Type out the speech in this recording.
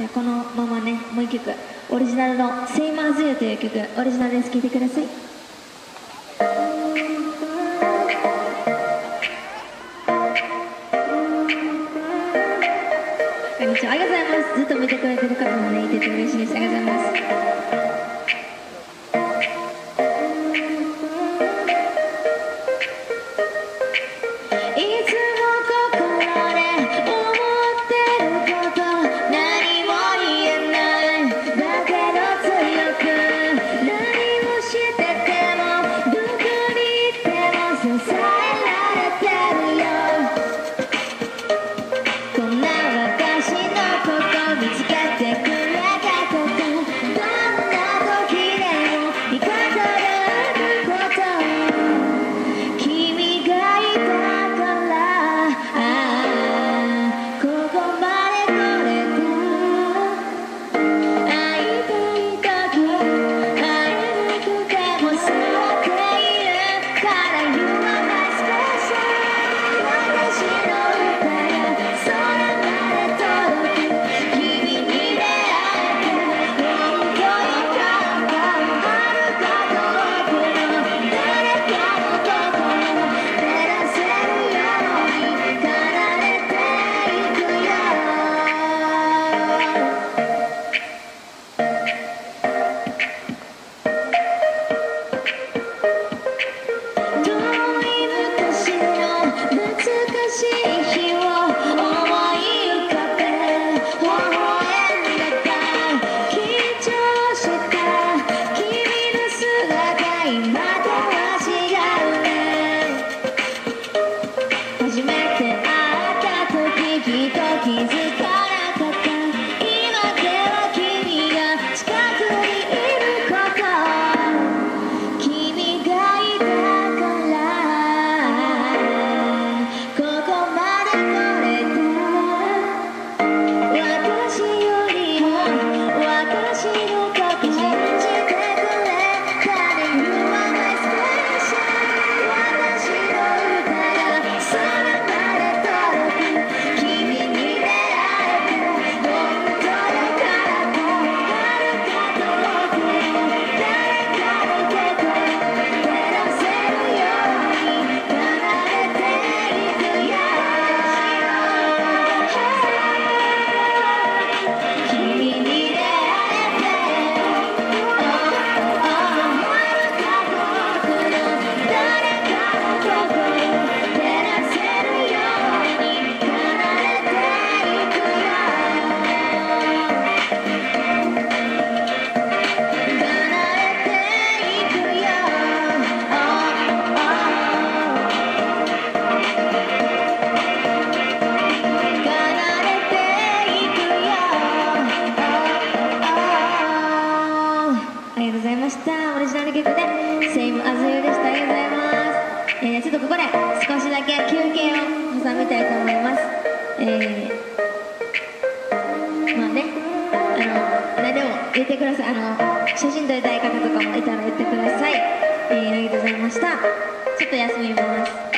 じゃこのままねもう一曲オリジナルの「セイマーズユという曲オリジナルです。聴いてください。こんにちは。ありがとうございます。ずっと見てくれてる方もねいてて嬉しいです。ありがとうございます。と気づかださいあの写真撮りたい方とかもいたら言ってください、えー、ありがとうございました。ちょっと休みます。